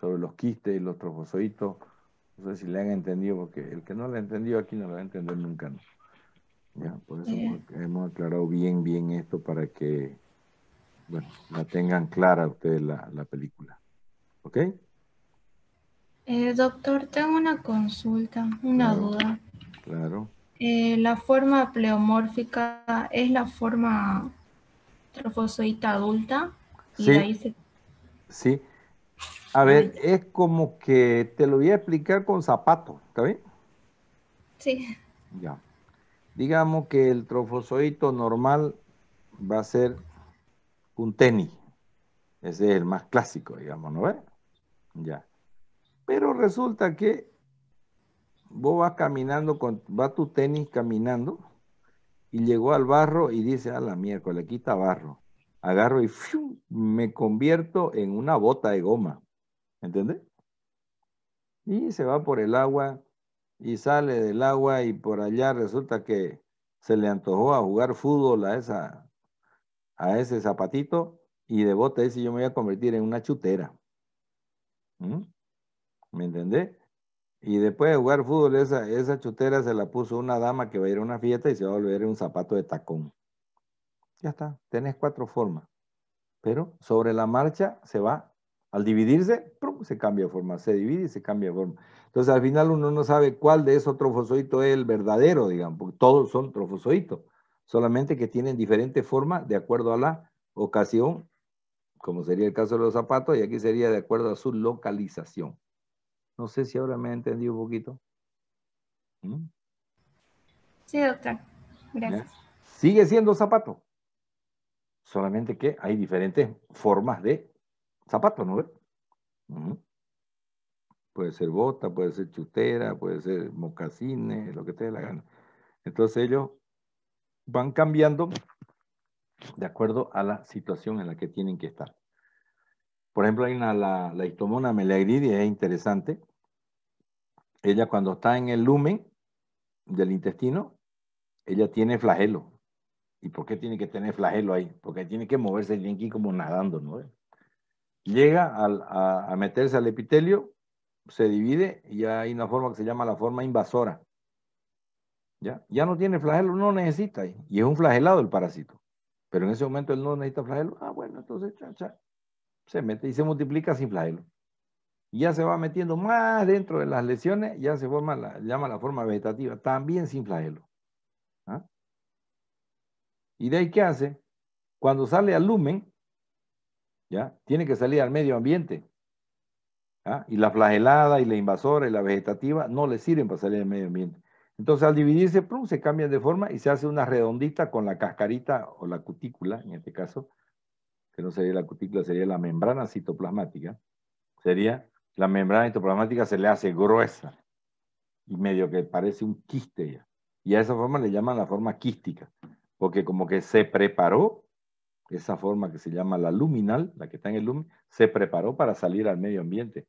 sobre los quistes y los trofozoitos. No sé si le han entendido, porque el que no lo ha entendido aquí no lo va a entender nunca. ¿no? Ya, por eso hemos, hemos aclarado bien, bien esto para que, bueno, la tengan clara ustedes la, la película. ¿Ok? Eh, doctor, tengo una consulta, una Claro. duda. Claro. Eh, la forma pleomórfica es la forma trofozoita adulta y Sí. ahí se... Sí. A ver, es como que te lo voy a explicar con zapatos, ¿está bien? Sí, Ya. Digamos que el trofozoito normal va a ser un tenis. Ese es el más clásico, digamos, ¿no ves? Ya. Pero resulta que vos vas caminando, con, va tu tenis caminando y llegó al barro y dice, a la miércoles, está barro. Agarro y ¡fiu! me convierto en una bota de goma. ¿Entendés? Y se va por el agua y sale del agua y por allá resulta que se le antojó a jugar fútbol a, esa, a ese zapatito y de bote dice yo me voy a convertir en una chutera. ¿Mm? ¿Me entendés? Y después de jugar fútbol, esa, esa chutera se la puso una dama que va a ir a una fiesta y se va a volver un zapato de tacón. Ya está, tenés cuatro formas. Pero sobre la marcha se va. Al dividirse, ¡prum! se cambia de forma. Se divide y se cambia de forma. Entonces al final uno no sabe cuál de esos trofozoitos es el verdadero, digamos, porque todos son trofozoitos. Solamente que tienen diferentes formas de acuerdo a la ocasión, como sería el caso de los zapatos, y aquí sería de acuerdo a su localización. No sé si ahora me ha entendido un poquito. ¿Mm? sí, doctor. ¿Ya? Gracias. Sigue siendo zapato. Solamente que hay diferentes formas de zapato, ¿no? Ujú. Puede ser bota, puede ser chutera, puede ser mocasines, lo que te dé la gana. Entonces ellos van cambiando de acuerdo a la situación en la que tienen que estar. Por ejemplo, hay una, la, la histomona meleagridis, es interesante. Ella cuando está en el lumen del intestino, ella tiene flagelo. ¿Y por qué tiene que tener flagelo ahí? Porque tiene que moverse bien aquí como nadando, ¿no? Llega a, meterse al epitelio, se divide y hay una forma que se llama la forma invasora. ¿Ya? Ya no tiene flagelo, no necesita. Y es un flagelado el parásito. Pero en ese momento él no necesita flagelo. Ah, bueno, entonces cha, se mete y se multiplica sin flagelo. Y ya se va metiendo más dentro de las lesiones, ya se forma la, llama la forma vegetativa, también sin flagelo. ¿Ah? ¿Y de ahí qué hace? Cuando sale al lumen, ¿ya? Tiene que salir al medio ambiente. ¿ah? Y la flagelada y la invasora y la vegetativa no le sirven para salir al medio ambiente. Entonces al dividirse, se cambian de forma y se hace una redondita con la cascarita o la cutícula, en este caso, que no sería la cutícula, sería la membrana citoplasmática. Sería la membrana citoplasmática se le hace gruesa y medio que parece un quiste ya. Y a esa forma le llaman la forma quística, porque como que se preparó, esa forma que se llama la luminal, la que está en el lumen, se preparó para salir al medio ambiente.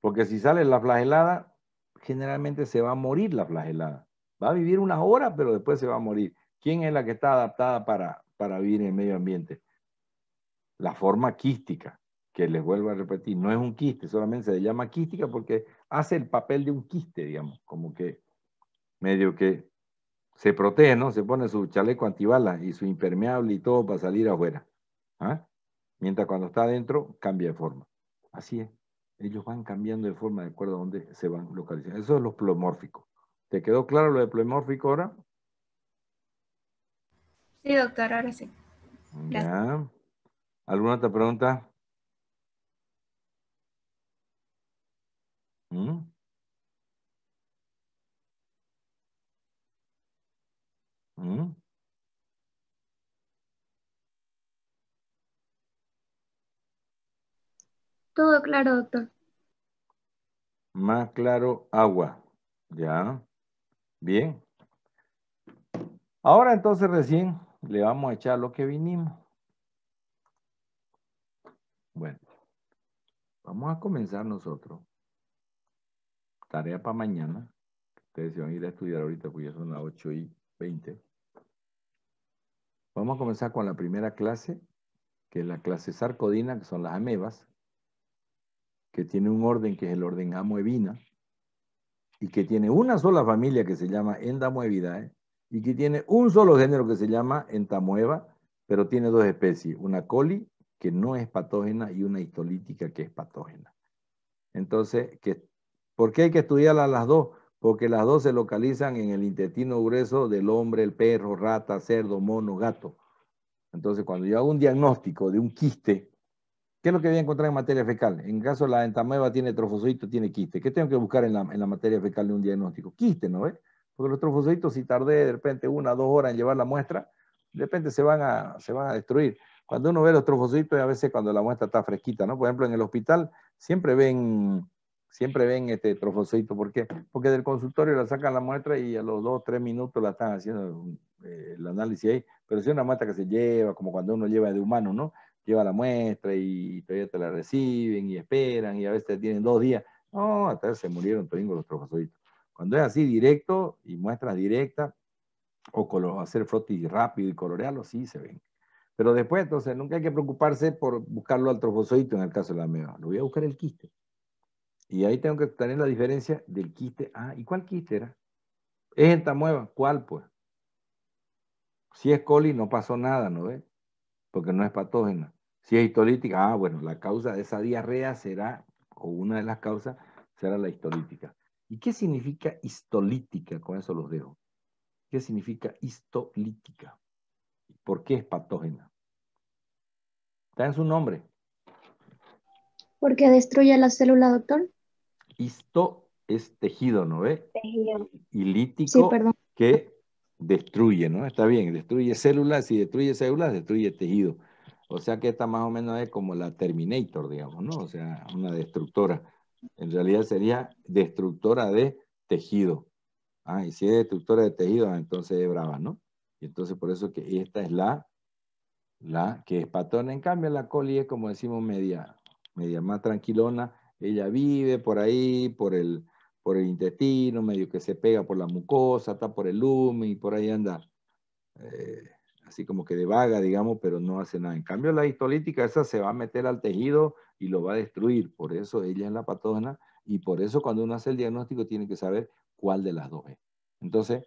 Porque si sale la flagelada, generalmente se va a morir la flagelada. Va a vivir unas horas, pero después se va a morir. ¿Quién es la que está adaptada para, para vivir en el medio ambiente? La forma quística, que les vuelvo a repetir, no es un quiste, solamente se le llama quística porque hace el papel de un quiste, digamos, como que medio que se protege, ¿no? Se pone su chaleco antibalas y su impermeable y todo para salir afuera. ¿ah? Mientras cuando está adentro, cambia de forma. Así es. Ellos van cambiando de forma de acuerdo a dónde se van localizando. Eso es lo pleomórfico. ¿Te quedó claro lo de pleomórfico ahora? Sí, doctor, ahora sí. Gracias. Ya. ¿Alguna otra pregunta? ¿Mm? ¿Mm? Todo claro, doctor. Más claro, agua. Ya. Bien. Ahora entonces recién le vamos a echar lo que vinimos. Bueno, vamos a comenzar nosotros. Tarea para mañana. Ustedes se van a ir a estudiar ahorita porque ya son las 8 y 20. Vamos a comenzar con la primera clase, que es la clase sarcodina, que son las amebas, que tiene un orden que es el orden amoebina, y que tiene una sola familia que se llama Endamoebidae, y que tiene un solo género que se llama Entamoeba, pero tiene dos especies, una coli, que no es patógena, y una histolítica, que es patógena. Entonces, ¿qué, ¿por qué hay que estudiarlas las dos? Porque las dos se localizan en el intestino grueso del hombre, el perro, rata, cerdo, mono, gato. Entonces, cuando yo hago un diagnóstico de un quiste, ¿qué es lo que voy a encontrar en materia fecal? En caso la entamoeba tiene trofozoito, tiene quiste. ¿Qué tengo que buscar en la, materia fecal de un diagnóstico? Quiste, ¿no ves? Porque los trofozoitos, si tardé de repente una o dos horas en llevar la muestra, de repente se van a, se van a destruir. Cuando uno ve los trofocitos, a veces cuando la muestra está fresquita, ¿no? Por ejemplo, en el hospital siempre ven siempre ven este trofocito. ¿Por qué? Porque del consultorio la sacan la muestra y a los dos, tres minutos la están haciendo eh, el análisis ahí. Pero si es una muestra que se lleva, como cuando uno lleva de humano, ¿no? Lleva la muestra y todavía te la reciben y esperan y a veces tienen dos días. No, hasta se murieron todos los trofocitos. Cuando es así directo y muestras directas, o color, hacer frotis rápido y colorearlo, sí se ven. Pero después, entonces, nunca hay que preocuparse por buscarlo al trofozoito en el caso de la meva. Lo voy a buscar el quiste. Y ahí tengo que tener la diferencia del quiste. Ah, ¿y cuál quiste era? Es entamueva. ¿Cuál, pues? Si es coli, no pasó nada, ¿no ves? Porque no es patógena. Si es histolítica, ah, bueno, la causa de esa diarrea será, o una de las causas, será la histolítica. ¿Y qué significa histolítica? Con eso los dejo. ¿Qué significa histolítica? ¿Por qué es patógena? Está en su nombre. ¿Porque destruye la célula, doctor? Histo es tejido, ¿no ve? Tejido. Y lítico Sí, que destruye, ¿no? Está bien, destruye células, si destruye células, destruye tejido. O sea que esta más o menos es como la Terminator, digamos, ¿no? O sea, una destructora. En realidad sería destructora de tejido. Ah, y si es destructora de tejido, entonces es brava, ¿no? Y entonces por eso que esta es la, la que es patona. En cambio, la coli es como decimos media, media más tranquilona. Ella vive por ahí, por el, por el intestino, medio que se pega por la mucosa, está por el lumen y por ahí anda. eh, así como que de vaga, digamos, pero no hace nada. En cambio, la histolítica, esa se va a meter al tejido y lo va a destruir. Por eso ella es la patógena y por eso cuando uno hace el diagnóstico tiene que saber cuál de las dos es. Entonces,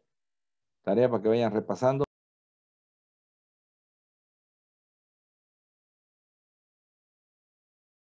tarea para que vayan repasando.